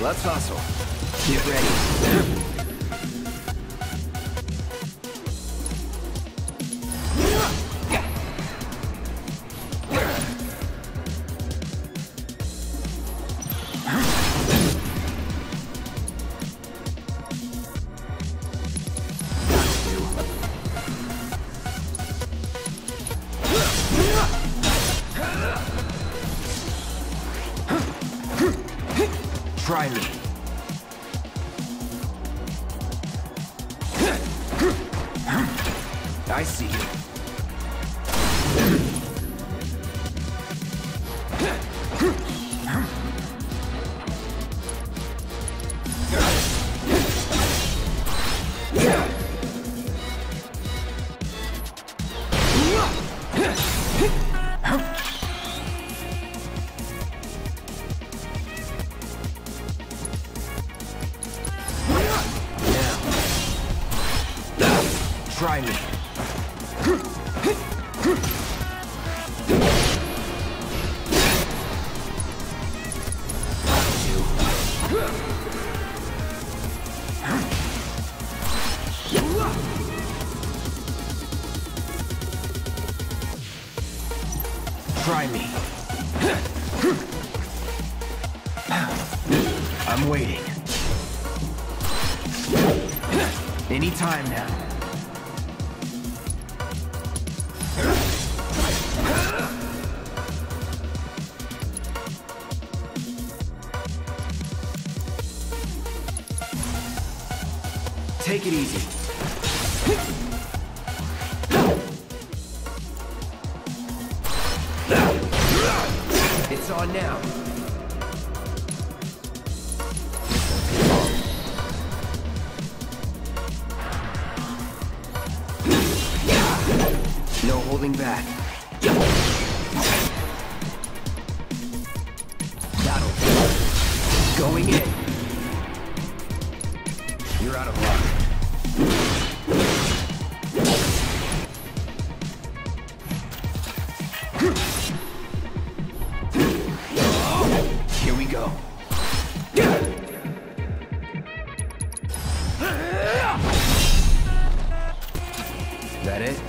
Let's hustle. Get ready. Try me. I see you. Now. Try me. Try me. I'm waiting. Any time now. Take it easy. It's on now. No holding back. That'll. Going in. You're out of luck. Is that it?